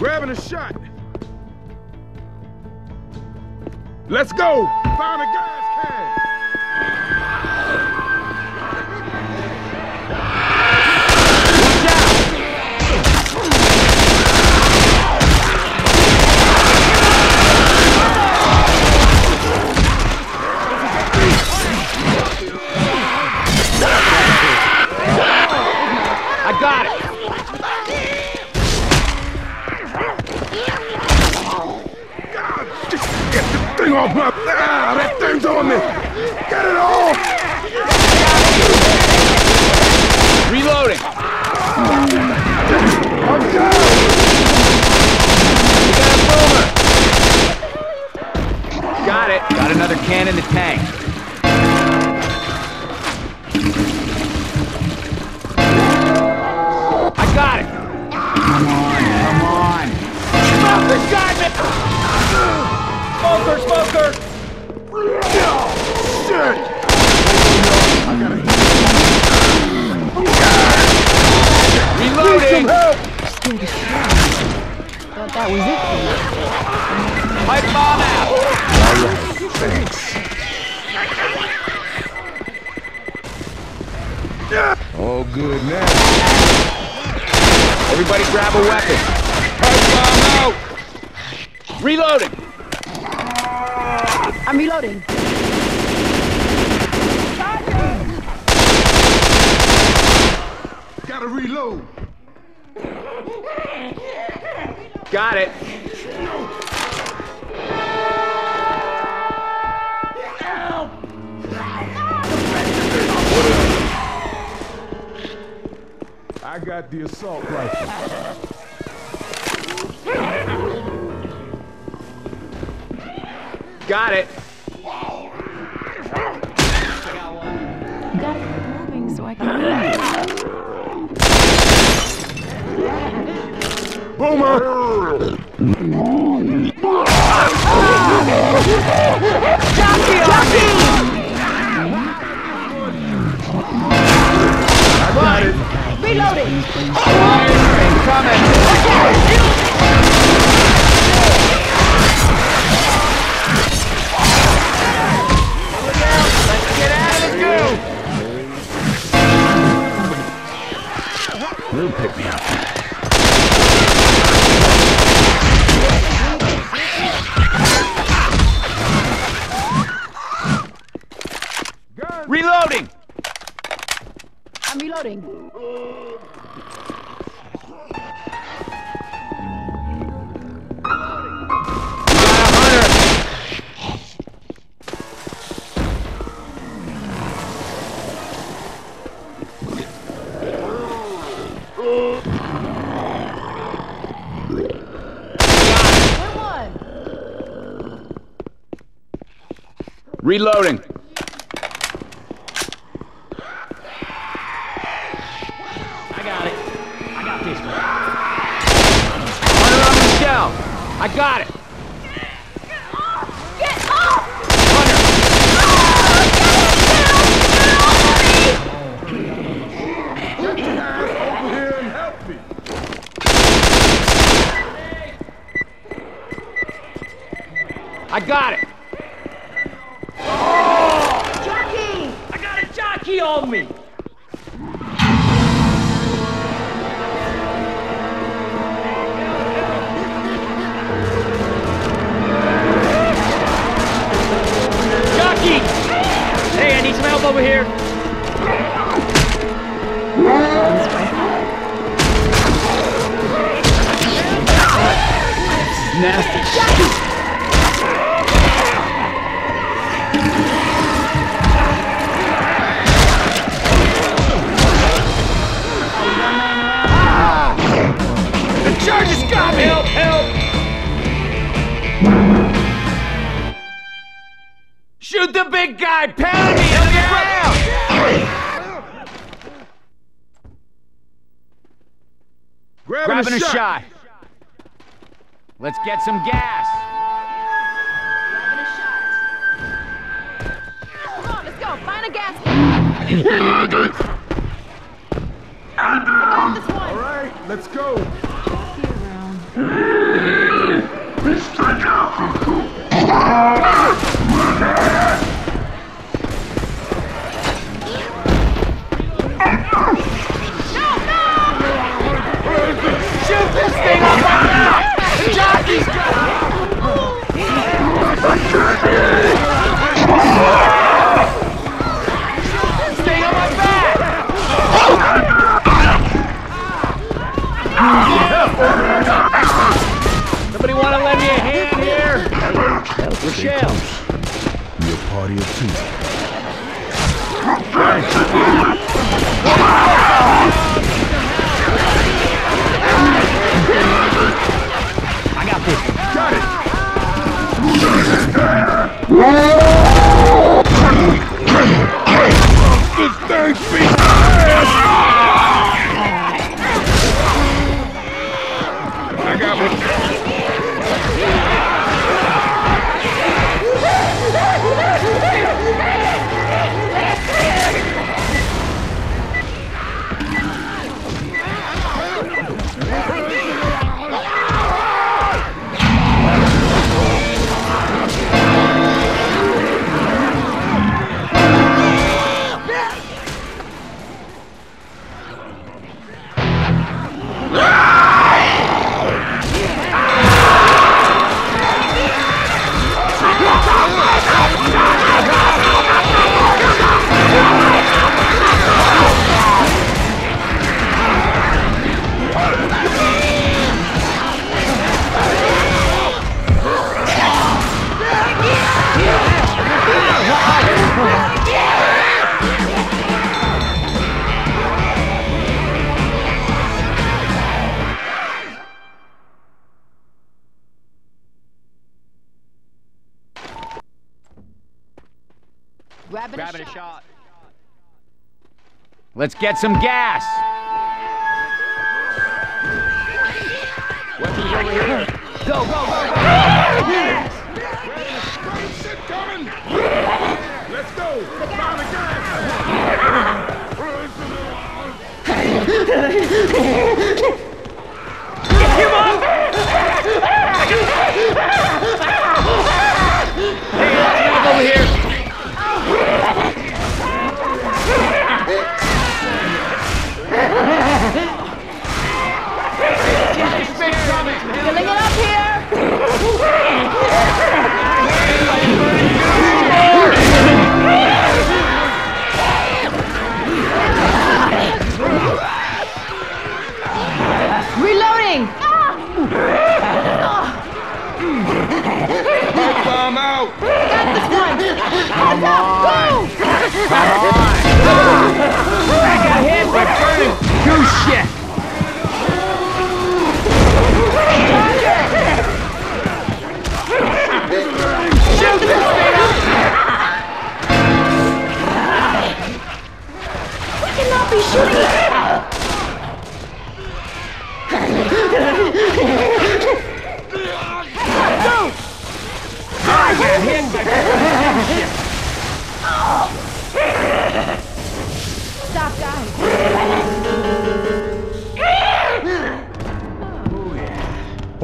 Grabbing a shot. Let's go. Found a gas thing off my... Ah, that thing's on me. Get it off. Reloading. I'm down. Got a boomer. Got it. Got another can in the tank. I got it. Come on, come on. Smoker got me. Smoker, Thought that was it. Pipe bomb out. Thanks. All good now. Everybody grab a weapon. Pipe bomb out. Reloading. I'm reloading. Gotta reload. Got it. I got the assault rifle. Got it. Boomer. Got. Reloading! Reloading. I'm reloading. Hunter. Reloading. I got it. I got this one. Hunter on Michelle. I got it. Get off! Hunter. Get your ass over here and help me. I got it. Guy! Pound me on the ground! Grabbing, Grabbing a, a shot. shot. Let's get some gas. Come on, let's go. Find a gas Got. All right, let's go. See you around. Want to lend me a hand here? Rochelle. Be a party of two. I got this. Got it! This thing's Grabbing, Grabbing a a shot. shot. Let's get some gas! Weapons over here. Go, go, go, go! Shit coming! Let's go! Found the gas!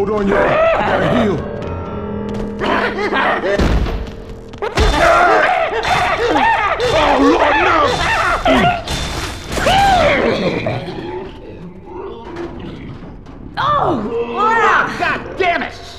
Hold on, y'all. I gotta heal. oh, Lord, no! Oh, wow. God damn it!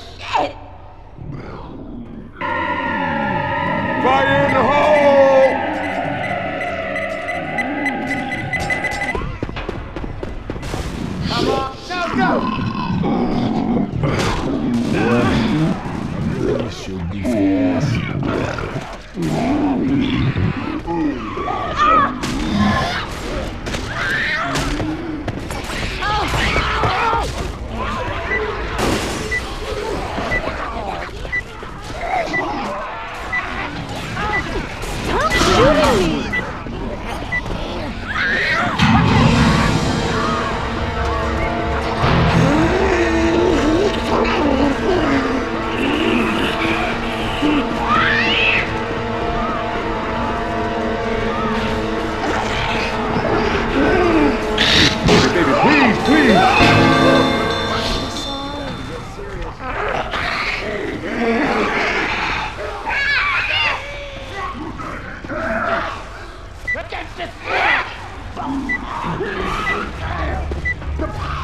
The power!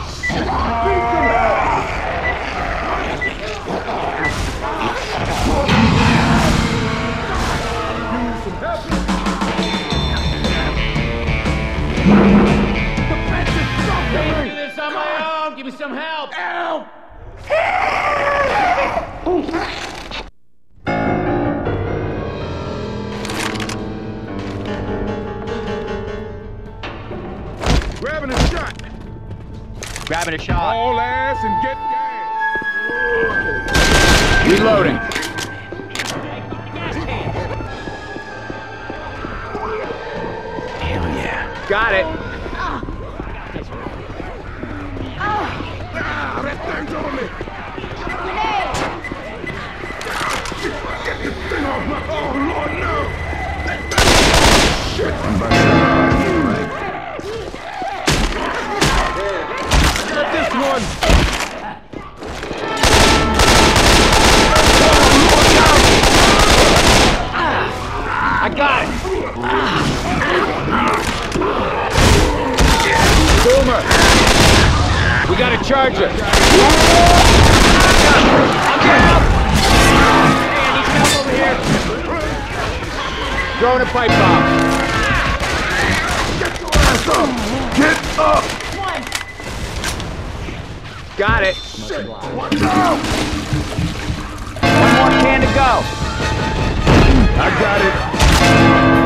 some help! Help! Grabbing a shot. All ass and get gas. Reloading. Hell yeah. Got it. Charger. I'm getting help! Hey, I need some help over here. Throwing a pipe bomb. Ass up. Get up. Got it. Out. One more can to go. I got it.